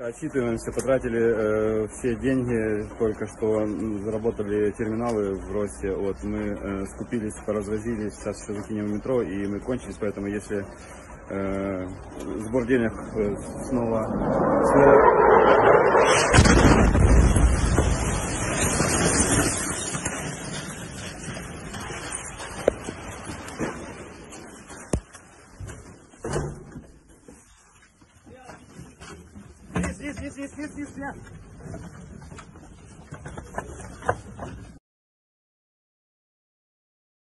Отчитываемся, потратили э, все деньги, только что заработали терминалы в росте. Вот мы э, скупились, поразвозили, сейчас еще закинем в метро, и мы кончились, поэтому если э, сбор денег э, снова... снова- Вниз, вниз, вниз, вниз, вниз.